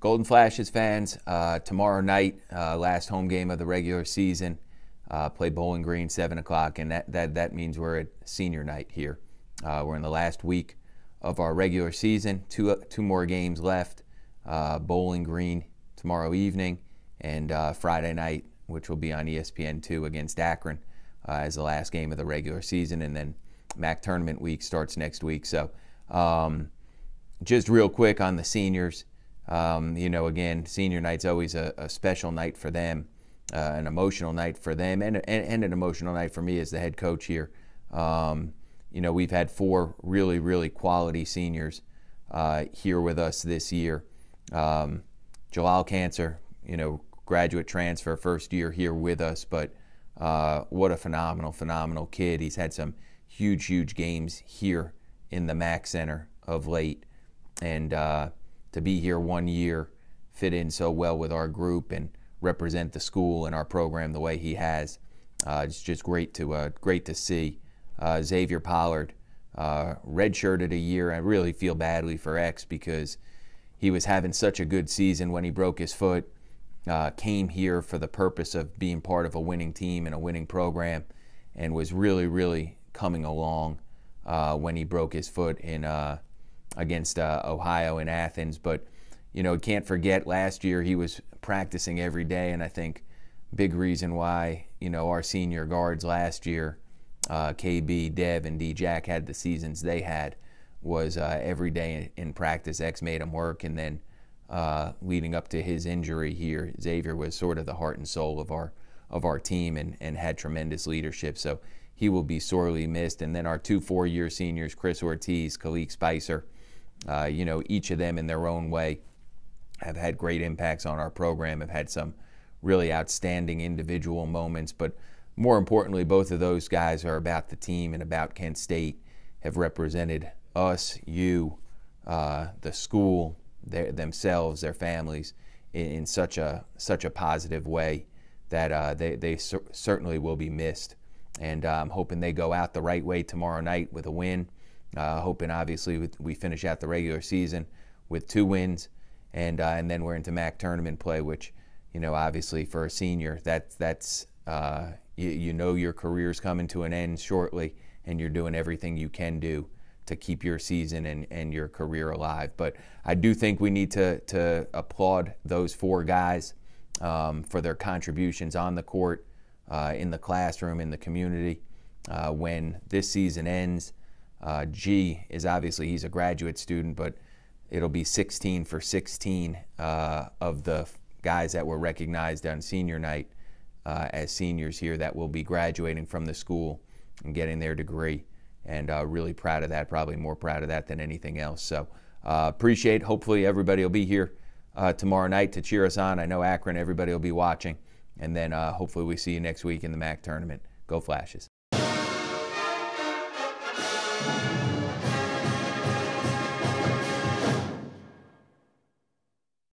Golden Flashes fans, uh, tomorrow night, uh, last home game of the regular season, uh, play Bowling Green, 7 o'clock, and that, that, that means we're at senior night here. Uh, we're in the last week of our regular season, two, two more games left. Uh, Bowling Green tomorrow evening, and uh, Friday night, which will be on ESPN2 against Akron as the last game of the regular season, and then MAC tournament week starts next week. So, um, just real quick on the seniors. Um, you know, again, senior night's always a, a special night for them, uh, an emotional night for them, and, and, and, an emotional night for me as the head coach here. Um, you know, we've had four really, really quality seniors uh, here with us this year. Um, Galal Cancer, you know, graduate transfer, first year here with us, but uh, what a phenomenal, phenomenal kid. He's had some huge, huge games here in the MAC Center of late. And, uh, to be here one year, fit in so well with our group, and represent the school and our program the way he has. Uh, it's just great to uh, great to see. Uh, Xavier Pollard uh, redshirted a year. I really feel badly for X because he was having such a good season when he broke his foot. Uh, came here for the purpose of being part of a winning team and a winning program, and was really, really coming along uh, when he broke his foot in against uh, Ohio in Athens. But, you know, can't forget last year he was practicing every day, and I think big reason why, you know, our senior guards last year, uh, KB, Dev, and D Jack had the seasons they had was uh, every day in, practice. X made him work, and then uh, leading up to his injury here, Xavier was sort of the heart and soul of our of our team and, and had tremendous leadership. So he will be sorely missed. And then our two four-year seniors, Chris Ortiz, Khaliq Spicer, uh, you know, each of them in their own way have had great impacts on our program, have had some really outstanding individual moments, but more importantly, both of those guys are about the team and about Kent State, have represented us, you, uh, the school, their, themselves, their families in, in, such a such a positive way that uh, they, they cer certainly will be missed. And uh, I'm hoping they go out the right way tomorrow night with a win uh, hoping obviously we finish out the regular season with two wins, and uh, and then we're into MAC tournament play, which you know obviously for a senior that's that's uh, you, you know your career's coming to an end shortly, and you're doing everything you can do to keep your season and, and your career alive. But I do think we need to to applaud those four guys um, for their contributions on the court, uh, in the classroom, in the community. Uh, when this season ends, uh, G is obviously he's a graduate student, but it'll be 16 for 16 uh, of the guys that were recognized on senior night uh, as seniors here that will be graduating from the school and getting their degree. And uh, really proud of that, probably more proud of that than anything else. So uh, appreciate, hopefully everybody will be here uh, tomorrow night to cheer us on. I know Akron, everybody will be watching. And then hopefully we see you next week in the MAC tournament. Go Flashes.